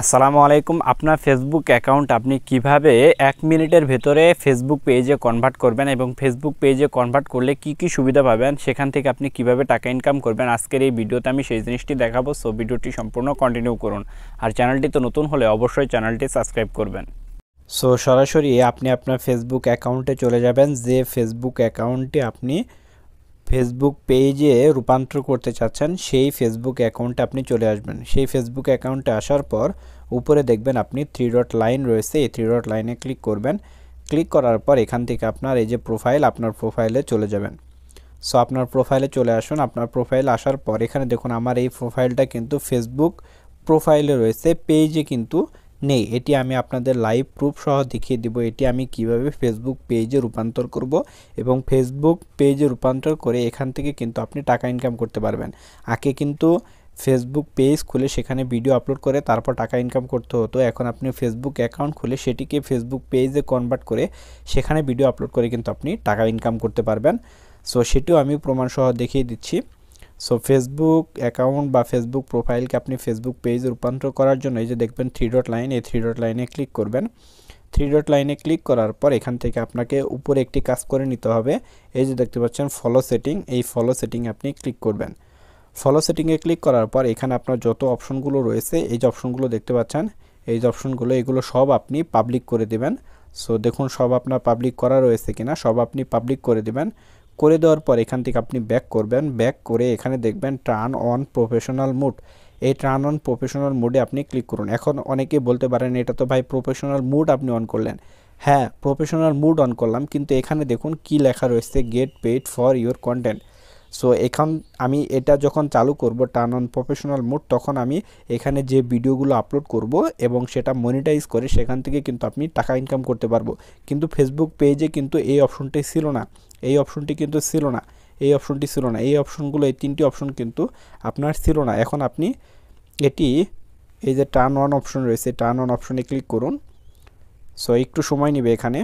আসসালামু আলাইকুম। আপনার ফেসবুক অ্যাকাউন্ট আপনি কীভাবে এক মিনিটের ভেতরে ফেসবুক পেজে কনভার্ট করবেন এবং ফেসবুক পেজে কনভার্ট করলে কি কি সুবিধা পাবেন? সেখান থেকে আপনি কীভাবে টাকা ইনকাম করবেন? আজকের এই ভিডিওতে আমি সেই জিনিসটি দেখাবো। সো ভিডিওটি সম্পূর্ণ কন্টিনিউ করুন। আর চ্যানেলটি তো নতুন হলে অবশ্যই চ্যানেলটি সাবস্ক্রাইব করবেন। সো সরাসরি আপনি আপনার ফেসবুক অ্যাকাউন্টে চলে যাবেন। যে ফেসবুক অ্যাকাউন্টটি আপনি ফেসবুক পেজে রূপান্তর করতে চাচ্ছেন, সেই ফেসবুক অ্যাকাউন্টে আপনি চলে আসবেন। সেই ফেসবুক অ্যাকাউন্টে আসার পর উপরে দেখবেন আপনি থ্রি ডট লাইন রয়েছে। এই থ্রি ডট লাইনে ক্লিক করবেন। ক্লিক করার পর এখান থেকে আপনার এই যে প্রোফাইল আপনার প্রোফাইলে চলে যাবেন। সো আপনার প্রোফাইলে চলে আসুন। আপনার প্রোফাইল আসার পর এখানে দেখুন, আমার এই প্রোফাইলটা কিন্তু ফেসবুক প্রোফাইলে রয়েছে। পেজে কিন্তু নেই। এটি আমি আপনাদের লাইভ প্রুফ সহ দেখিয়ে দিব। এটি আমি কীভাবে ফেসবুক পেজে রূপান্তর করব এবং ফেসবুক পেজে রূপান্তর করে এখান থেকে কিন্তু আপনি টাকা ইনকাম করতে পারবেন। আগে কিন্তু ফেসবুক পেজ খুলে সেখানে ভিডিও আপলোড করে তারপর টাকা ইনকাম করতে হতো। এখন আপনি ফেসবুক অ্যাকাউন্ট খুলে সেটিকে ফেসবুক পেজে কনভার্ট করে সেখানে ভিডিও আপলোড করে কিন্তু আপনি টাকা ইনকাম করতে পারবেন। সো সেটিও আমি প্রমাণসহ দেখিয়ে দিচ্ছি। সো ফেসবুক অ্যাকাউন্ট বা ফেসবুক প্রোফাইলকে আপনি ফেসবুক পেজে রূপান্তর করার জন্য এই যে দেখবেন থ্রি ডট লাইন এই থ্রি ডট লাইনে ক্লিক করবেন। থ্রি ডট লাইনে ক্লিক করার পর এখান থেকে আপনাকে উপরে একটি কাজ করে নিতে হবে। এই যে দেখতে পাচ্ছেন ফলো সেটিং এই ফলো সেটিং আপনি ক্লিক করবেন। ফলো সেটিংয়ে ক্লিক করার পর এখানে আপনার যত অপশনগুলো রয়েছে, এই যে অপশনগুলো দেখতে পাচ্ছেন, এই যে অপশনগুলো এগুলো সব আপনি পাবলিক করে দেবেন। সো দেখুন সব আপনার পাবলিক করা রয়েছে কিনা, সব আপনি পাবলিক করে দেবেন। করে দেওয়ার পর এখান থেকে আপনি ব্যাক করবেন। ব্যাক করে এখানে দেখবেন টার্ন অন প্রফেশনাল মুড এই টার্ন অন প্রফেশনাল মুডে আপনি ক্লিক করুন। এখন অনেকে বলতে পারেন, এটা তো ভাই প্রফেশনাল মুড আপনি অন করলেন। হ্যাঁ প্রফেশনাল মুড অন করলাম। কিন্তু এখানে দেখুন কি লেখা রয়েছে get paid for your content so এখন, আমি এটা যখন চালু করব টার্ন অন প্রফেশনাল মুড তখন আমি এখানে যে ভিডিওগুলো আপলোড করব এবং সেটা মনিটাইজ করে সেখান থেকে কিন্তু আপনি টাকা ইনকাম করতে পারব। কিন্তু ফেসবুক পেজে কিন্তু এই অপশনটি ছিল না। এই অপশনটি কিন্তু ছিল না। এই অপশনটি ছিল না। এই অপশনগুলো এই তিনটি অপশন কিন্তু আপনার ছিল না। এখন আপনি এটি, এই যে টার্ন অন অপশন রয়েছে টার্ন অন অপশনে ক্লিক করুন। সো একটু সময় নেবে এখানে।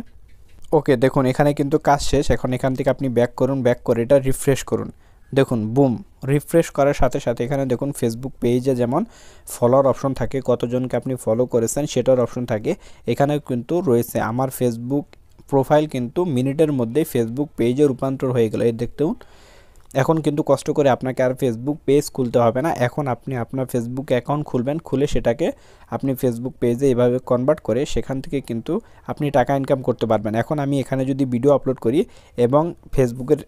ওকে দেখুন, এখানে কিন্তু কাজ শেষ। এখন এখান থেকে আপনি ব্যাক করুন। ব্যাক করে এটা রিফ্রেশ করুন। দেখুন বুম রিফ্রেশ করার সাথে সাথে এখানে দেখুন ফেসবুক পেজে যেমন ফলোয়ার অপশন থাকে, কতজনকে আপনি ফলো করেছেন সেটার অপশন থাকে। এখানে কিন্তু রয়েছে, আমার ফেসবুক প্রোফাইল কিন্তু মিনিটের মধ্যেই ফেসবুক পেজে রূপান্তর হয়ে গেল। এই দেখতেও এখন কিন্তু কষ্ট করে আপনাকে আর ফেসবুক পেজ খুলতে হবে না। এখন আপনি আপনার ফেসবুক অ্যাকাউন্ট খুলবেন, খুলে সেটাকে আপনি ফেসবুক পেজে এভাবে কনভার্ট করে সেখান থেকে কিন্তু আপনি টাকা ইনকাম করতে পারবেন। এখন আমি এখানে যদি ভিডিও আপলোড করি এবং ফেসবুকের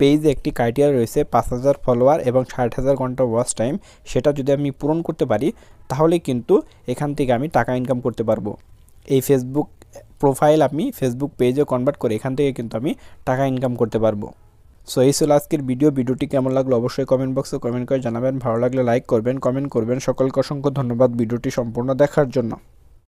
পেজে একটি ক্রাইটেরিয়া রয়েছে, পাঁচ হাজার ফলোয়ার এবং ষাট হাজার ঘণ্টা ওয়াচ টাইম সেটা যদি আমি পূরণ করতে পারি, তাহলে কিন্তু এখান থেকে আমি টাকা ইনকাম করতে পারব। এই ফেসবুক প্রোফাইল আমি ফেসবুক পেজে কনভার্ট করে এখান থেকে কিন্তু আমি টাকা ইনকাম করতে পারব। সো এই ছিল আজকের ভিডিও ভিডিওটি কেমন লাগল অবশ্যই কমেন্ট বক্সে কমেন্ট করে জানাবেন। ভালো লাগলে লাইক করবেন কমেন্ট করবেন। সকলকে অসংখ্য ধন্যবাদ ভিডিওটি সম্পূর্ণ দেখার জন্য।